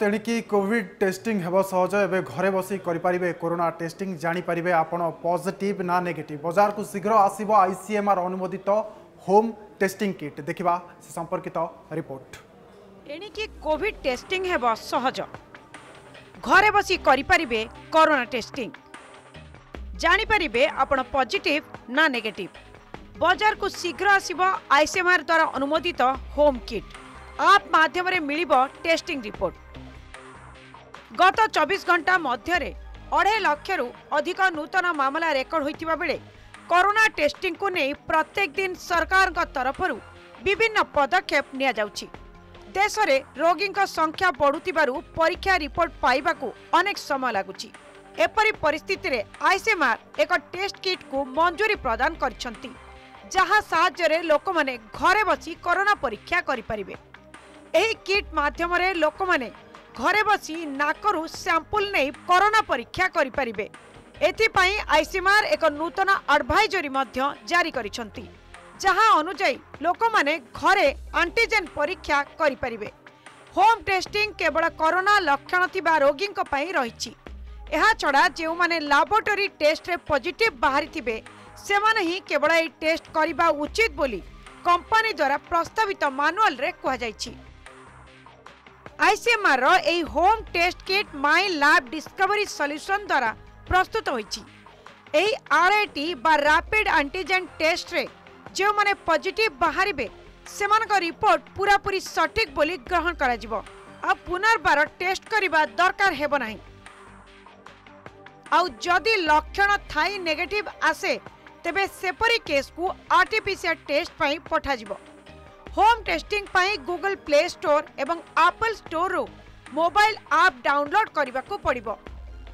तेणिकी Covid testing हे सहज एवं घरे बस करें कोरोना टेस्टिंग जापर आपड़ पजिट ना नेगेट बजार को शीघ्र आसब आईसीएमआर अनुमोदित होम टेस्टिंग किट देखा से संपर्कित रिपोर्ट एणिकी कोविड टेस्टिंग हे सहज घरे बस करें कोरोना टेस्टिंग जापर आपजिट ना नेगेट बजार को शीघ्र आसब आईसीएमआर द्वारा अनुमोदित होम किट आप मध्यम टेस्टिंग रिपोर्ट गत चौबिस घन्टा मध्य अढाई रु अधिक मामला बेले कोरोना टेस्टिंग को नै प्रत्येक दिन सरकारको तरफु विभिन्न पदक्षेप नि देश रोगी संख्या बढु परीक्षा रिपोर्ट पाइबा अनेक समय परिस्थिति रे आईसीएमआर एक टेस्ट किट को मंजूरी प्रदान गरिन्छ जहाँ लोक लोके घर बसि कोरोना परीक्षा गरिपारे किट माध्यमले लोक ঘরে বসি নাকরু স্যাম্পল নেই করোনা পরীক্ষা করে এথিপাই আইসিএমআর এক নূতন আডভাইজরি মধ্য জারি করেছেন যাহা অনুযায়ী লোকমানে ঘরে আন্টিজেন পরীক্ষা করে হোম টেস্টিং কেবল করোনা লক্ষণ থাকা রোগীঙ্ রয়েছে এছাড়া যে ল্যাবরেটরি টেস্টরে পজিটিভ বাহারি থাকবে সে কেবল এই টেস্ট করা উচিত বলে কম্পানি দ্বারা প্রস্তাবিত ম্যানুয়ালে কুহযাই আইসিএমআর এই home test kit my lab discovery solution দ্বারা প্রস্তুত হয়েছি এই আরআইটি বা র্যাপিড আন্টিজেন টেস্টরে যে পজিটিভ বাহারে সে রিপোর্ট পুরাপুরি সঠিক বলে গ্রহণ করা পুনর্বার টেস্ট করা দরকার হব না আউ যদি লক্ষণ থাই নেগেটিভ আসে তেবে সেপরি কেসকু আর্টিপিসিআর টেস্ট পাই পঠাযিব হোম ଟେଷ୍ଟିଂ ପାଇଁ ଗୁଗଲ ପ୍ଲେ ଷ୍ଟୋର ଏବଂ ଆପଲ୍ ଷ୍ଟୋରରୁ ମୋବାଇଲ ଆପ୍ ଡାଉନଲୋଡ୍ କରିବାକୁ ପଡ଼ିବ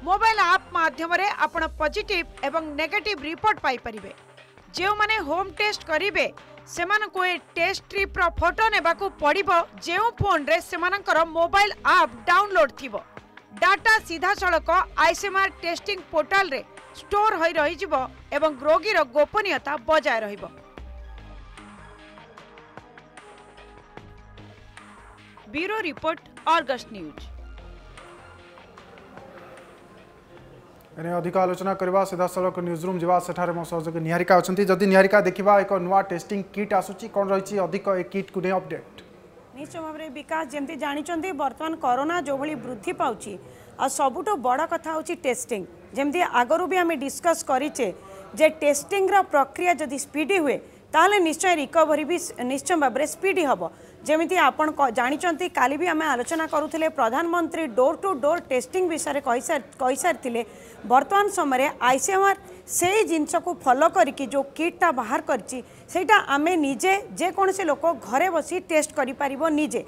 ମୋବାଇଲ ଆପ୍ ମାଧ୍ୟମରେ ଆପଣ ପଜିଟିଭ୍ ଏବଂ ନେଗେଟିଭ୍ ରିପୋର୍ଟ ପାଇପାରିବେ ଯେଉଁମାନେ ହୋମ୍ ଟେଷ୍ଟ କରିବେ ସେମାନଙ୍କୁ ଏ ଟେଷ୍ଟ ଟ୍ରିପ୍ର ଫଟୋ ନେବାକୁ ପଡ଼ିବ ଯେଉଁ ଫୋନ୍ରେ ସେମାନଙ୍କର ମୋବାଇଲ ଆପ୍ ଡାଉନଲୋଡ୍ ଥିବ ଡାଟା ସିଧାସଳଖ ଆଇସିଏମ୍ଆର୍ ଟେଷ୍ଟିଂ ପୋର୍ଟାଲରେ ଷ୍ଟୋର ହୋଇ ରହିଯିବ ଏବଂ ରୋଗୀର ଗୋପନୀୟତା ବଜାୟ ରହିବ ब्यूरो रिपोर्ट अर्गस न्यूज एने अधिक आलोचना करवा सीधासलख न्यूज रूम जावा सेठार मो सहयोगी निहारिका अच्छा जदि निहारिका देखा एक नुआ टेस्टिंग किट आसूची कौन रही अधिक ए किट को नहीं अपडेट निश्चय भाव में विकास जमी जानी बर्तमान करोना जो भाई वृद्धि पाऊँ ଆଉ ସବୁଠୁ ବଡ଼ କଥା ହେଉଛି ଟେଷ୍ଟିଂ ଯେମିତି ଆଗରୁ ବି ଆମେ ଡିସ୍କସ୍ କରିଛେ ଯେ ଟେଷ୍ଟିଂର ପ୍ରକ୍ରିୟା ଯଦି ସ୍ପିଡ଼ି ହୁଏ ତାହେଲେ ନିଶ୍ଚୟ ରିକଭରି ବି ନିଶ୍ଚୟ ଭାବରେ ସ୍ପିଡ଼ି ହେବ जमी आप जानते कल भी आम आलोचना करूं प्रधानमंत्री डोर टू डोर टेस्टिंग विषय कही सारी बर्तमान समय आईसीएमआर से जिनसक फलो करके जो किटा बाहर करमें निजे जेकोसी लोक घरे बस टेस्ट करजे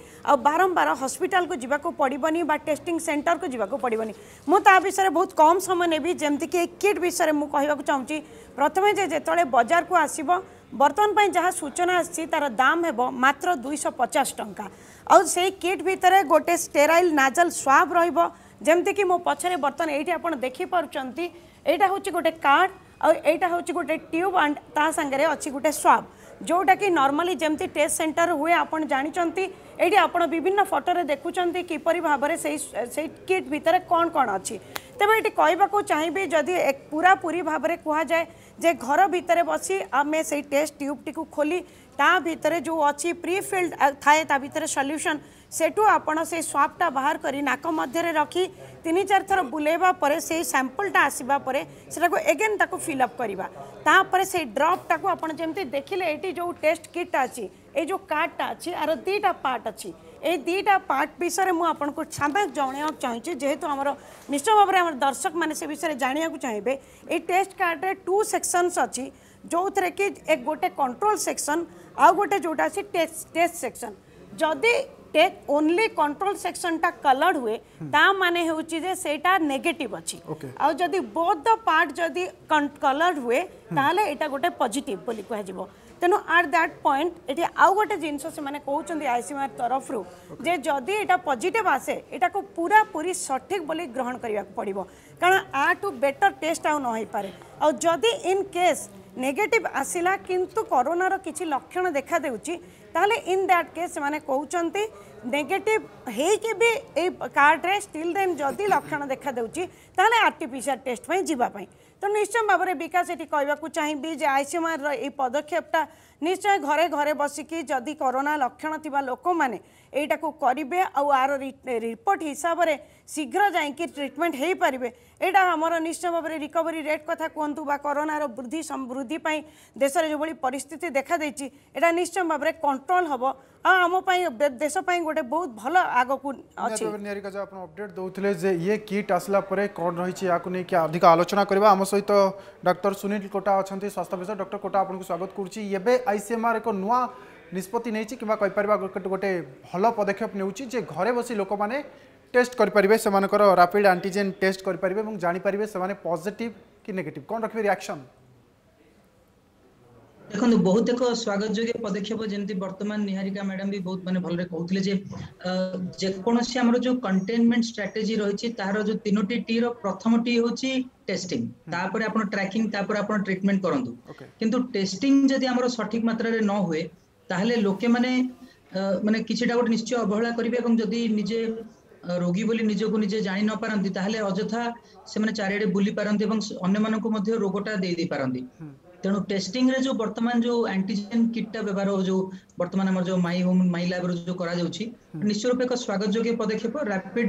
आरम्बार हस्पिटाल जवाक पड़बन टेस्टिंग सेन्टर को जवाक पड़बन मुझे बहुत कम समय नेमती किट विषय में मुझे कहवाक चाहूँगी प्रथम जे जो बजार को आसब ବର୍ତ୍ତମାନ ପାଇଁ ଯାହା ସୂଚନା ଆସିଛି ତାର ଦାମ୍ ହେବ ମାତ୍ର ଦୁଇଶହ ପଚାଶ ଟଙ୍କା ଆଉ ସେଇ କିଟ୍ ଭିତରେ ଗୋଟେ ଷ୍ଟେରାଇଲ୍ ନାଜାଲ ସ୍ୱାବ୍ ରହିବ ଯେମିତିକି ମୋ ପଛରେ ବର୍ତ୍ତମାନ ଏଇଠି ଆପଣ ଦେଖିପାରୁଛନ୍ତି ଏଇଟା ହେଉଛି ଗୋଟେ କାର୍ଡ଼ ଆଉ ଏଇଟା ହେଉଛି ଗୋଟେ ଟ୍ୟୁବ୍ ଆଣ୍ଡ ତା ସାଙ୍ଗରେ ଅଛି ଗୋଟେ ସ୍ୱାବ୍ जोटा कि नर्माली जमी टेस्ट सेन्टर हुए आप जानते ये आप विभिन्न फटो में देखुं किपर भाव से किट भितर कौन कौन अच्छी तेज ये कहवाक चाहिए जदि पूरा पूरी भाव में कहुए जे घर भितर बस आम से टेस्ट ट्यूब टी खोली ता भितर जो अच्छी प्रिफिल्ड थाए सल्यूशन सेठू आपण से स्वाबा बाहर कर नाक मध्य रखी तीन चार थर बुलेबापर से सांपलटा आसवापर से एगेन ताको फिलअप करवापर से ड्रपटा को आज जमी देखिले ये जो टेस्ट किट अच्छी ये जो कार्डटा अच्छी आर दीटा पार्ट अच्छी ये दुटा पार्ट विषय में मुझे जाना चाहिए जेहेतु आम निश्चय भाव में दर्शक मैंने से विषय जानवाक चाहिए ये टेस्ट कार्ड में टू सेक्शनस अच्छी जो थे कि एक गोटे कंट्रोल सेक्शन आउ गोटे जोटा टेस्ट टेस्ट सेक्शन जदि टेक् ओनली कंट्रोल सेक्शन टा कलर्ड हुए ता माने होची जे सेटा नेगेटिव अछि आ जदि बोथ द पार्ट जदि कलर्ड हुए ताले एटा गोटे पॉजिटिव बोली कहै जिवो তেমন আট দ্যাট পয়েন্ট এটি আউ গোটে জিনিস সে কৌন আইসিএমআর তরফর যে যদি এটা পজিটিভ আসে এটা পুরাপুরি সঠিক বলে গ্রহণ করা পড়ব কারণ আটু বেটর টেস্ট আউ নইপরে আদি ইন কেস নেগেটিভ আসিলা কিন্তু করোনার কিছু লক্ষণ দেখা দেউছি তাহলে ইন দ্যাট কেସ୍ ସେମାନେ କହୁଛନ୍ତି ନେଗେଟିଭ୍ ହେଇକି ବି ଏଇ କାର୍ଡ଼ରେ ଷ୍ଟିଲ୍ ଦେନ୍ ଯଦି ଲକ୍ଷଣ ଦେଖାଦେଉଛି ତାହେଲେ R T P C R test ପାଇଁ ଯିବା ପାଇଁ ତ ନିଶ୍ଚୟ ଭାବରେ ବିକାଶ ଏଠି କହିବାକୁ ଚାହିଁବି ଯେ ଆଇସିଏମ୍ଆର୍ର ଏଇ ପଦକ୍ଷେପଟା ନିଶ୍ଚୟ ଘରେ ଘରେ ବସିକି ଯଦି କରୋନା ଲକ୍ଷଣ ଥିବା ଲୋକମାନେ ଏଇଟାକୁ କରିବେ ଆଉ ଆର ରିପୋର୍ଟ ହିସାବରେ ଶୀଘ୍ର ଯାଇକି ଟ୍ରିଟମେଣ୍ଟ ହେଇପାରିବେ এটা আমার নিশ্চয় ভাবে রিকভরি রেট কথা কুহতু বা করোনার বৃদ্ধি সমৃদ্ধি দেশের যেভাবে পরিস্থিতি দেখাদেইছি এটা নিশ্চয় ভাবে কন্ট্রোল হব आम देश गोटे बहुत भल आगक अच्छी आप अपडेट दौले जे ये किट आसला कौन रही या नहीं अधिक आलोचना करवा आम सहित डॉक्टर सुनील कोटा अच्छा स्वास्थ्य विषय डॉक्टर कोटा आपको स्वागत करुच्छे आईसीएमआर एक नुआ নিষ্পতি নেইছি কিংবা কইপারিবা গোটে ভাল পদক্ষেপ নেউছি যে ঘরে বসি লোকমানে টেস্ট করে সে রাপিড আন্টিজেন টেস্ট করে এবং জাঁপারে সে পজিটিভ কি নেগেটিভ কম রাখবে রিয়াকশন ଦେଖନ୍ତୁ ବହୁତ ଏକ ସ୍ୱାଗତ ଯୋଗ୍ୟ ପଦକ୍ଷେପ ଯେମିତି ବର୍ତ୍ତମାନ ନିହାରିକା ମ୍ୟାଡାମ ବି ବହୁତ ମାନେ ଭଲରେ କହୁଥିଲେ ଯେ ଯେକୌଣସି ଆମର ଯୋଉ କଣ୍ଟେନମେଣ୍ଟ ଷ୍ଟ୍ରାଟେଜି ରହିଛି ତାହାର ଯୋଉ ତିନୋଟି ଟି ର ପ୍ରଥମଟି ହେଉଛି ଟେଷ୍ଟିଂ ତାପରେ ଆପଣ ଟ୍ରାକିଂ ତାପରେ ଆପଣ ଟ୍ରିଟମେଣ୍ଟ କରନ୍ତୁ କିନ୍ତୁ ଟେଷ୍ଟିଂ ଯଦି ଆମର ସଠିକ ମାତ୍ରାରେ ନ ହୁଏ ତାହେଲେ ଲୋକମାନେ ମାନେ କିଛିଟା ଗୋଟେ ନିଶ୍ଚୟ ଅବହେଳା କରିବେ ଏବଂ ଯଦି ନିଜେ ରୋଗୀ ବୋଲି ନିଜକୁ ନିଜେ ଜାଣି ନ ପାରନ୍ତି ତାହେଲେ ଅଯଥା ସେମାନେ ଚାରିଆଡେ ବୁଲି ପାରନ୍ତି ଏବଂ ଅନ୍ୟମାନଙ୍କୁ ମଧ୍ୟ ରୋଗଟା ଦେଇ ଦେଇ ପାରନ୍ତି ତେଣୁ ଟେଷ୍ଟିଂରେ ଯୋଉ ବର୍ତ୍ତମାନ ଯୋଉ ଆଣ୍ଟିଜେନ୍ କିଟ୍ଟା ବ୍ୟବହାର ଯୋଉ ବର୍ତ୍ତମାନ ଆମର ଯୋଉ ମାଇ ହୋମ୍ ମାଇ ଲ୍ୟାବ୍ରୁ ଯୋଉ କରାଯାଉଛି ନିଶ୍ଚୟ ରୂପେ ଏକ ସ୍ୱାଗତ ଯୋଗ୍ୟ ପଦକ୍ଷେପ ରାପିଡ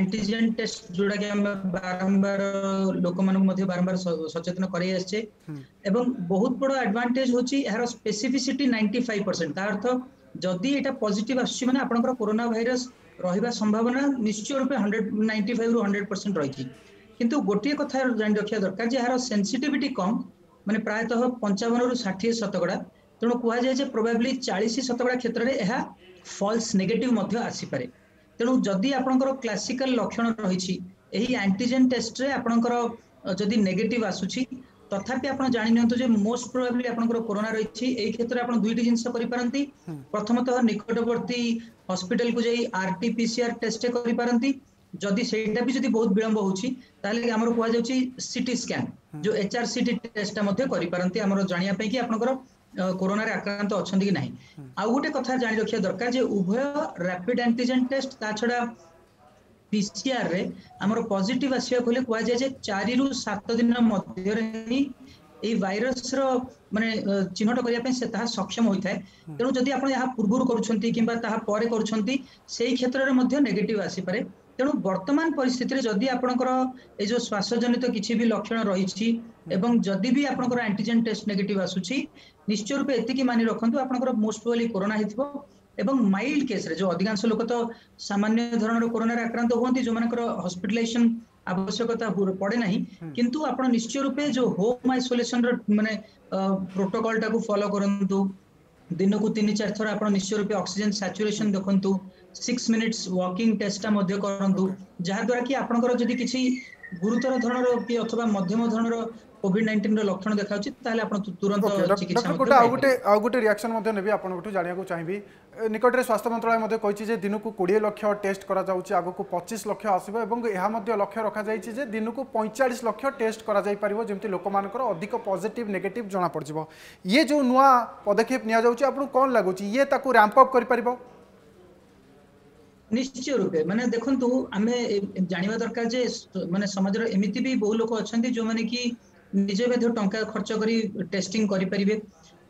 ଆଣ୍ଟିଜେନ୍ ଟେଷ୍ଟ ଯୋଉଟାକି ଆମେ ବାରମ୍ବାର ଲୋକମାନଙ୍କୁ ମଧ୍ୟ ବାରମ୍ବାର ସଚେତନ କରାଇ ଆସିଛେ ଏବଂ ବହୁତ ବଡ ଆଡଭାଣ୍ଟେଜ ହଉଛି ଏହାର ସ୍ପେସିଫିସିଟି ନାଇଣ୍ଟି ଫାଇଭ ପରସେଣ୍ଟ ତା ଅର୍ଥ ଯଦି ଏଇଟା ପଜିଟିଭ ଆସୁଛି ମାନେ ଆପଣଙ୍କର କରୋନା ଭାଇରସ ରହିବା ସମ୍ଭାବନା ନିଶ୍ଚୟ ରୂପେ ହଣ୍ଡ୍ରେଡ୍ ନାଇଣ୍ଟି ଫାଇଭ୍ରୁ ହଣ୍ଡ୍ରେଡ୍ ପରସେଣ୍ଟ ରହିଛି କିନ୍ତୁ ଗୋଟିଏ କଥା ଜାଣି ରଖିବା ଦରକାର ଯେ ଏହାର ସେନ୍ସିଟିଭିଟି କମ୍ ମାନେ ପ୍ରାୟତଃ ପଞ୍ଚାବନରୁ ଷାଠିଏ ଶତକଡ଼ା ତେଣୁ କୁହାଯାଏ ଯେ ପ୍ରୋବାବ୍ଲି ଚାଳିଶ ଶତକଡ଼ା କ୍ଷେତ୍ରରେ ଏହା ଫଲ୍ସ ନେଗେଟିଭ୍ ମଧ୍ୟ ଆସିପାରେ ତେଣୁ ଯଦି ଆପଣଙ୍କର କ୍ଲାସିକାଲ ଲକ୍ଷଣ ରହିଛି ଏହି ଆଣ୍ଟିଜେନ୍ ଟେଷ୍ଟରେ ଆପଣଙ୍କର ଯଦି ନେଗେଟିଭ୍ ଆସୁଛି তথাপি আপনার জাঁ নিয়ন্তু যে মোস্ট প্রোবাবলি আপনার করোনা রয়েছে এই ক্ষেত্রে আপনার দুইটি জিনিস করিপারতি প্রথমত নিকটবর্তী হসপিটাল কু যাই আর টি পিসিআর টেস্ট করিপারতি যদি সেইটা বি যদি বহুত বিলম্ব হচ্ছে তাহলে আমার কুযাচ্ছে সিটি স্ক্যান যে আর সিটি টেস্টটা মধ্যে করিপারতি আমার জাঁয়া কি আপনার করোনার আক্রান্ত অনেক কি না আউ গোটে কথা জাঁ রক্ষা দরকার যে উভয় র্যাপিড আন্টিজেন টেস্ট তা ছড়া ପିସିଆର୍ରେ ଆମର ପଜିଟିଭ୍ ଆସିବାକୁ ହେଲେ କୁହାଯାଏ ଯେ ଚାରିରୁ ସାତ ଦିନ ମଧ୍ୟରେ ହିଁ ଏଇ ଭାଇରସର ମାନେ ଚିହ୍ନଟ କରିବା ପାଇଁ ସେ ତାହା ସକ୍ଷମ ହୋଇଥାଏ ତେଣୁ ଯଦି ଆପଣ ଏହା ପୂର୍ବରୁ କରୁଛନ୍ତି କିମ୍ବା ତାହା ପରେ କରୁଛନ୍ତି ସେଇ କ୍ଷେତ୍ରରେ ମଧ୍ୟ ନେଗେଟିଭ୍ ଆସିପାରେ ତେଣୁ ବର୍ତ୍ତମାନ ପରିସ୍ଥିତିରେ ଯଦି ଆପଣଙ୍କର ଏଇ ଯେଉଁ ଶ୍ୱାସଜନିତ କିଛି ବି ଲକ୍ଷଣ ରହିଛି ଏବଂ ଯଦି ବି ଆପଣଙ୍କର ଆଣ୍ଟିଜେନ୍ ଟେଷ୍ଟ ନେଗେଟିଭ୍ ଆସୁଛି ନିଶ୍ଚୟ ରୂପେ ଏତିକି ମାନି ରଖନ୍ତୁ ଆପଣଙ୍କର ମୋଷ୍ଟ ପ୍ରୋବାବ୍ଲି କୋରୋନା ହେଇଥିବ এবং মাইল্ড কেসরে ଯେଉଁ ଅଧିକାଂଶ ଲୋକ ତ ସାମାନ୍ୟ ଧରଣର କରୋନାରେ ଆକ୍ରାନ୍ତ ହୁଅନ୍ତି ଯେଉଁମାନଙ୍କର ହସ୍ପିଟାଲାଇଜେସନ ଆବଶ୍ୟକତା ପଡେ ନାହିଁ କିନ୍ତୁ ଆପଣ ନିଶ୍ଚୟ ରୂପେ ଯେଉଁ ହୋମ୍ ଆଇସୋଲେସନର ମାନେ ପ୍ରୋଟୋକଲଟାକୁ ଫଲୋ କରନ୍ତୁ ଦିନକୁ ତିନି ଚାରି ଥର ଆପଣ ନିଶ୍ଚୟ ରୂପେ ଅକ୍ସିଜେନ ସାଚୁରେସନ ଦେଖନ୍ତୁ ସିକ୍ସ ମିନିଟ୍ସ ୱାକିଂ ଟେଷ୍ଟଟା ମଧ୍ୟ କରନ୍ତୁ ଯାହାଦ୍ୱାରା କି ଆପଣଙ୍କର ଯଦି କିଛି গুরুতর ধরনের অথবা মধ্যম ধরনের কোভিড নাইন্টিন লক্ষণ দেখাচ্ছে তাহলে আপনার তুরন্ত চিকিৎসা গোটে আউ গোটে আউ গোটে রিয়াকশন মধ্যে নেবি আপনারঠু জানিବାକୁ চাহিবি নিকটরে স্বাস্থ্য মন্ত্রালয় মধ্যে কইছি যে দিনকু 20 লক্ষ টেস্ট করা যাচ্ছে আগুকু 25 লক্ষ আসিব এবং এহা মধ্যে লক্ষ্য রাখা যাইছে যে দিনকু 45 লক্ষ টেস্ট করা যাই পারিব যেমতি লোকমানকৰ অধিক পজিটিভ নেগেটিভ জনা পড়িব ইয়ে যে নয়া পদক্ষেপ নিয়া যাচ্ছে আপনু কোন লাগুছি ইয়ে তাকু র‍্যাম্প আপ করি পারিব ନିଶ୍ଚୟ ରୂପେ ମାନେ ଦେଖନ୍ତୁ ଆମେ ଜାଣିବା ଦରକାର ଯେ ମାନେ ସମାଜର ଏମିତି ବି ବହୁ ଲୋକ ଅଛନ୍ତି ଯୋଉମାନେ କି ନିଜ ମଧ୍ୟ ଟଙ୍କା ଖର୍ଚ୍ଚ କରି ଟେଷ୍ଟିଂ କରିପାରିବେ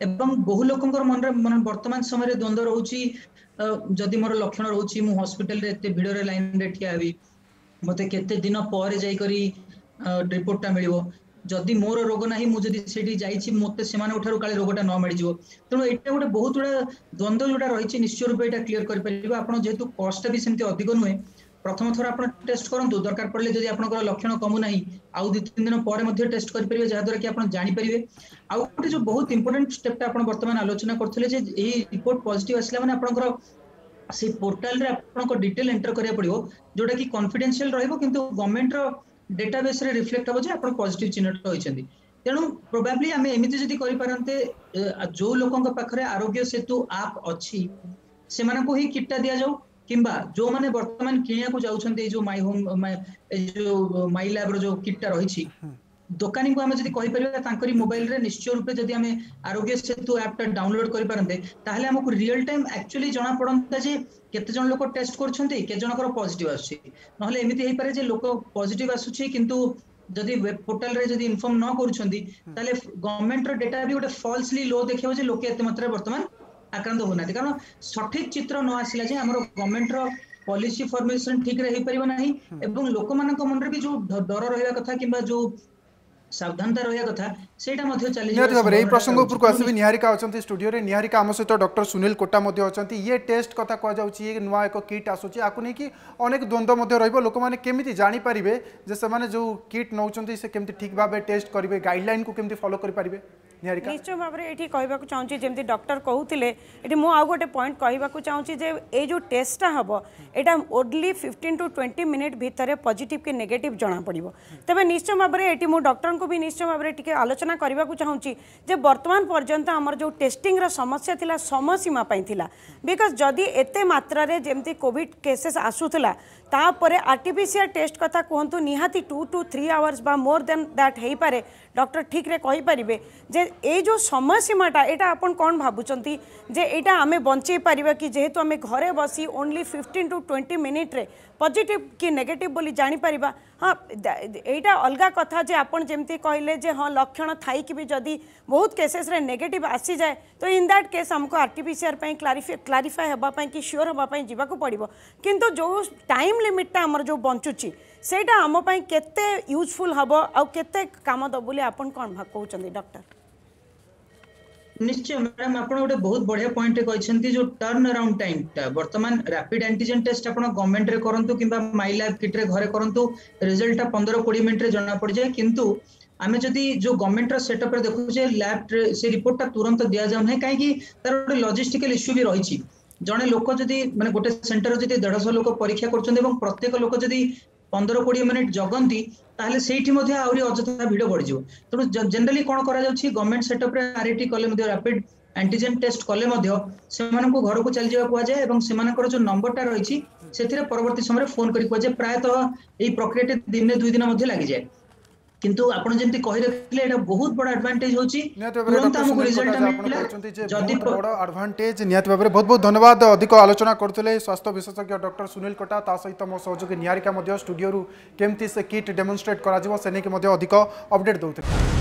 ଏବଂ ବହୁ ଲୋକଙ୍କର ମନରେ ବର୍ତ୍ତମାନ ସମୟରେ ଦ୍ୱନ୍ଦ୍ୱ ରହୁଛି ଯଦି ମୋର ଲକ୍ଷଣ ରହୁଛି ମୁଁ ହସ୍ପିଟାଲରେ ଏତେ ଭିଡରେ ଲାଇନରେ ଠିଆ ହେବି ମୋତେ କେତେ ଦିନ ପରେ ଯାଇକରି ରିପୋର୍ଟଟା ମିଳିବ ଯଦି ମୋର ରୋଗ ନାହିଁ ମୁଁ ଯଦି ସେଠି ଯାଇଛି ମୋତେ ସେମାନଙ୍କ ଠାରୁ କାଳେ ରୋଗଟା ନ ମିଳିଯିବ ତେଣୁ ଏଇଟା ଗୋଟେ ବହୁତ ଗୁଡ଼ା ଦ୍ୱନ୍ଦ୍ୱ ଯୋଉଟା ରହିଛି ନିଶ୍ଚୟ ରୂପେ ଏଇଟା କ୍ଲିୟର କରିପାରିବେ ଆପଣ ଯେହେତୁ କଷ୍ଟଟା ବି ସେମିତି ଅଧିକ ନୁହେଁ ପ୍ରଥମ ଥର ଆପଣ ଟେଷ୍ଟ କରନ୍ତୁ ଦରକାର ପଡ଼ିଲେ ଯଦି ଆପଣଙ୍କର ଲକ୍ଷଣ କମୁନାହିଁ ଆଉ ଦୁଇ ତିନି ଦିନ ପରେ ମଧ୍ୟ ଟେଷ୍ଟ କରିପାରିବେ ଯାହାଦ୍ୱାରା କି ଆପଣ ଜାଣିପାରିବେ ଆଉ ଗୋଟେ ଯୋଉ ବହୁତ ଇମ୍ପୋର୍ଟାଣ୍ଟ ଷ୍ଟେପ୍ଟା ଆପଣ ବର୍ତ୍ତମାନ ଆଲୋଚନା କରୁଥିଲେ ଯେ ଏଇ ରିପୋର୍ଟ ପଜିଟିଭ ଆସିଲା ମାନେ ଆପଣଙ୍କର ସେଇ ପୋର୍ଟାଲରେ ଆପଣଙ୍କ ଡିଟେଲ ଏଣ୍ଟର କରିବାକୁ ପଡ଼ିବ ଯୋଉଟା କି କନଫିଡେନ୍ସିଆଲ ରହିବ କିନ୍ତୁ ଗଭର୍ଣ୍ଣମେଣ୍ଟର ডেটা বেসরে রিফ্লেক্ট হব যে আপনার পজিটিভ চিহ্নট হয়েছেন তেণু প্রোবাবলি আমি এমিতি যদি করিপারতে যে লোক পাখে আরোগ্য সেতু আপ অছি সেমানকু হি কিটটা দিয়া যাও কিংবা যে মানে বর্তমান কিনিয়াকু যাচ্ছেন এই যে মাই হোম এই যে মাই ল্যাবর যে কিটটা রয়েছে ଦୋକାନୀଙ୍କୁ ଆମେ ଯଦି କହିପାରିବା ତାଙ୍କରି ମୋବାଇଲରେ ନିଶ୍ଚୟ ରୂପେ ଯଦି ଆମେ ଆରୋଗ୍ୟ ସେତୁ ଆପ୍ଟା ଡାଉନଲୋଡ କରିପାରନ୍ତେ ତାହେଲେ ଆମକୁ ରିଅଲ ଟାଇମ୍ ଆକ୍ଚୁଆଲି ଜଣାପଡ଼ନ୍ତା ଯେ କେତେ ଜଣ ଲୋକ ଟେଷ୍ଟ କରୁଛନ୍ତି କେତେ ଜଣଙ୍କର ପଜିଟିଭ ଆସୁଛି ନହେଲେ ଏମିତି ହେଇପାରେ ଯେ ଲୋକ ପଜିଟିଭ ଆସୁଛି କିନ୍ତୁ ଯଦି ୱେବ୍ ପୋର୍ଟାଲରେ ଯଦି ଇନଫର୍ମ ନ କରୁଛନ୍ତି ତାହେଲେ ଗଭର୍ଣ୍ଣମେଣ୍ଟର ଡେଟା ବି ଗୋଟେ ଫଲ୍ସଲି ଲୋ ଦେଖେଇବ ଯେ ଲୋକେ ଏତେ ମାତ୍ରାରେ ବର୍ତ୍ତମାନ ଆକ୍ରାନ୍ତ ହଉନାହାନ୍ତି କାରଣ ସଠିକ୍ ଚିତ୍ର ନ ଆସିଲା ଯେ ଆମର ଗଭର୍ଣ୍ଣମେଣ୍ଟର ପଲିସି ଫର୍ମୁଲେସନ ଠିକରେ ହେଇପାରିବ ନାହିଁ ଏବଂ ଲୋକମାନଙ୍କ ମନରେ ବି ଯୋଉ ଡର ରହିବା କଥା କିମ୍ବା ଯୋଉ सावधानता रहा कथा से चलिए प्रसंग निहारिका अच्छा स्टूडियो निहारिका आम सहित डक्टर सुनील कोटा अच्छा ये टेस्ट क्या कहुच्छ ये नुआ एक किट आसूँ आपको नहीं कि अनेक द्वंद्व रोक मैंने केमी जापारे जो किट नौ से कमी ठीक भाव टेस्ट करेंगे गाइडलैन को फलो करेंगे ନିଶ୍ଚୟ ଭାବରେ ଏଠି କହିବାକୁ ଚାହୁଁଛି ଯେମିତି ଡକ୍ଟର କହୁଥିଲେ ଏଠି ମୁଁ ଆଉ ଗୋଟେ ପଏଣ୍ଟ କହିବାକୁ ଚାହୁଁଛି ଯେ ଏଇ ଯେଉଁ ଟେଷ୍ଟଟା ହେବ ଏଇଟା only fifteen to twenty minute ଭିତରେ ପଜିଟିଭ୍ କି ନେଗେଟିଭ୍ ଜଣାପଡ଼ିବ ତେବେ ନିଶ୍ଚୟ ଭାବରେ ଏଠି ମୁଁ ଡକ୍ଟରଙ୍କୁ ବି ନିଶ୍ଚୟ ଭାବରେ ଟିକେ ଆଲୋଚନା କରିବାକୁ ଚାହୁଁଛି ଯେ ବର୍ତ୍ତମାନ ପର୍ଯ୍ୟନ୍ତ ଆମର ଯେଉଁ ଟେଷ୍ଟିଂର ସମସ୍ୟା ଥିଲା ସମସୀମା ପାଇଁ ଥିଲା ବିକଜ୍ ଯଦି ଏତେ ମାତ୍ରାରେ ଯେମିତି କୋଭିଡ଼ କେସେସ୍ ଆସୁଥିଲା तापर आरटीपीसीआर टेस्ट कथा कहतु निहाती two to three hours more than that हो पारे डॉक्टर ठीक रे कही पारे जे ए जो समय सीमाटा यहाँ आप कौन भावुंट जे यहाँ आम बचे पार कि जेहेतु आम घर बस ओनली फिफ्टन टू ट्वेंटी मिनिट्रे पजिट कि नेगेटिव बोली जापर हाँ यहाँ अलग कथा आपत कहले हाँ लक्षण थी भी जदि बहुत केसेस नेगेट आसी जाए तो इन दैट केस आमको R T P C R पर क्लारिफ क्लारिफाए हाँपाई कि स्योर हाँपाई जावाक पड़ो कितु जो टाइम টাইম লিমিটটা আমার যে বঞ্চুছি সেইটা আমি কেতে ইউজফুল হব আতে কাম দেব বলে আপনার কম কৌন ডক্টর নিশ্চয় ম্যাডাম আপনার গোটে বহুত বড়িয়া পয়েন্ট কিন্তু যে টর্ন আরাউন্ড টাইমটা বর্তমান র্যাপিড আন্টিজেন টেস্ট আপনার গভর্নমেন্টরে করতু কিংবা মাই ল্যাব কিট্রে ঘরে করতু রেজল্টটা পনেরো কোড়ি মিনিটরে জনা পড়িযায় কিন্তু আমি যদি যে গভর্নমেন্টর সেটঅপরে দেখুছে ল্যাব সে রিপোর্টটা তুরন্ত দিয়া যাও না কাইকি তার গোটে লজিস্টিক্যাল ইস্যু বি রয়েছে ଜଣେ ଲୋକ ଯଦି ମାନେ ଗୋଟେ ସେଣ୍ଟର ଯଦି ଦେଢ଼ଶହ ଲୋକ ପରୀକ୍ଷା କରୁଛନ୍ତି ଏବଂ ପ୍ରତ୍ୟେକ ଲୋକ ଯଦି ପନ୍ଦର କୋଡ଼ିଏ ମିନିଟ୍ ଜଗନ୍ତି ତାହେଲେ ସେଇଠି ମଧ୍ୟ ଆହୁରି ଅଯଥା ଭିଡ଼ ବଢ଼ିଯିବ ତେଣୁ ଜେନେରାଲି କ'ଣ କରାଯାଉଛି ଗଭର୍ଣ୍ଣମେଣ୍ଟ ସେଟଅପ୍ରେ ଆର୍ଇଟି କଲେ ମଧ୍ୟ ରାପିଡ୍ ଆଣ୍ଟିଜେନ୍ ଟେଷ୍ଟ କଲେ ମଧ୍ୟ ସେମାନଙ୍କୁ ଘରକୁ ଚାଲିଯିବା କୁହାଯାଏ ଏବଂ ସେମାନଙ୍କର ଯେଉଁ ନମ୍ବରଟା ରହିଛି ସେଥିରେ ପରବର୍ତ୍ତୀ ସମୟରେ ଫୋନ୍ କରି କୁହାଯାଏ ପ୍ରାୟତଃ ଏଇ ପ୍ରକ୍ରିୟାଟି ଦିନେ ଦୁଇ ଦିନ ମଧ୍ୟ ଲାଗିଯାଏ କିନ୍ତୁ ଆପଣ ଯେମିତି କହି ରଖିଲେ ଏଇଟା ବହୁତ ବଡ଼ ଆଡଭାଣ୍ଟେଜ ହେଉଛି ତୁରନ୍ତ ଆମକୁ ରେଜଲ୍ଟ ମିଳିଲା ଯଦି ବଡ଼ ଆଡଭାଣ୍ଟେଜ ନିହାତି ଭାବରେ ବହୁତ ବହୁତ ଧନ୍ୟବାଦ ଅଧିକ ଆଲୋଚନା କରୁଥିଲେ ସ୍ୱାସ୍ଥ୍ୟ ବିଶେଷଜ୍ଞ ଡକ୍ଟର ସୁନୀଲ କୋଟା ତା ସହିତ ମୋ ସହଯୋଗୀ ନିହାରିକା ମଧ୍ୟ ଷ୍ଟୁଡିଓରୁ କେମିତି ସେ କିଟ୍ ଡେମନଷ୍ଟ୍ରେଟ୍ କରାଯିବ ସେ ନେଇକି ମଧ୍ୟ ଅଧିକ ଅପଡେଟ୍ ଦେଉଥିଲେ